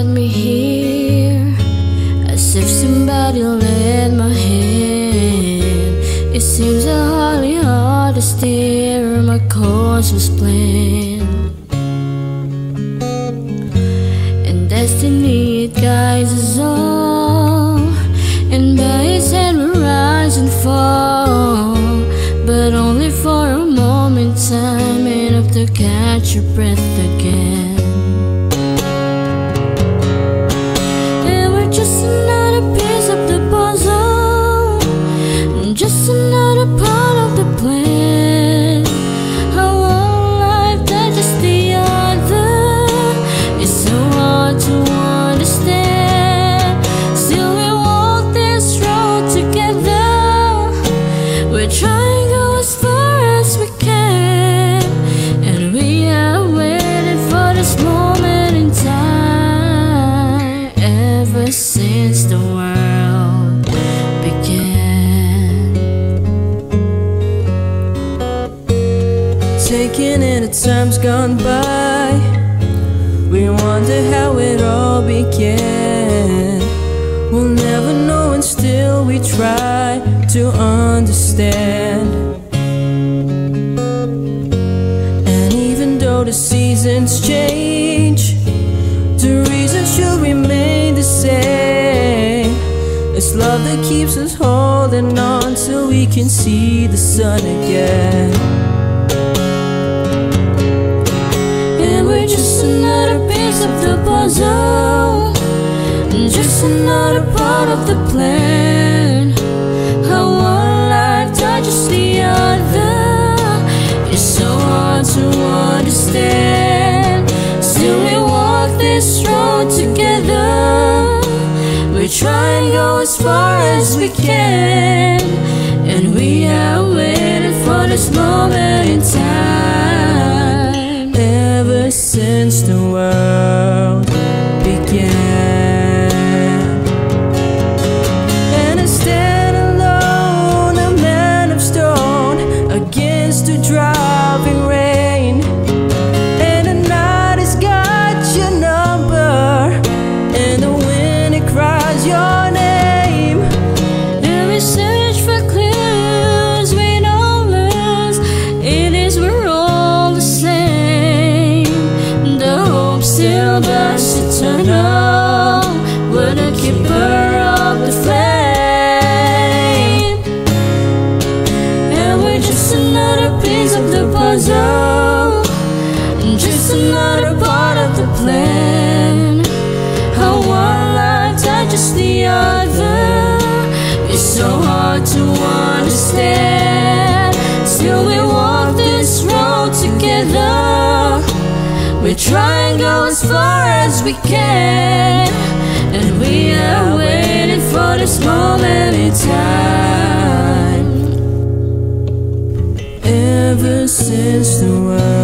got me here. As if somebody led my hand. It seems a hardly steer My course was planned And destiny it guides us all. And by its hand we rise and fall. But only for a moment time Enough to catch your breath since the world began. Taking in the times gone by, we wonder how it all began. We'll never know, and still we try to understand. And even though the seasons change, the reason should remain. It's love that keeps us holding on till we can see the sun again. And we're just another piece of the puzzle, just another part of the plan. How one life touches the other, it's so hard to understand. Still, we walk this road together. Try and go as far as we can, and we are waiting for this moment in time. Puzzle. Just another part of the plan. How one life touches the other. It's so hard to understand. Still we walk this road together. We try and go as far as we can. And we are waiting for this moment in time since the world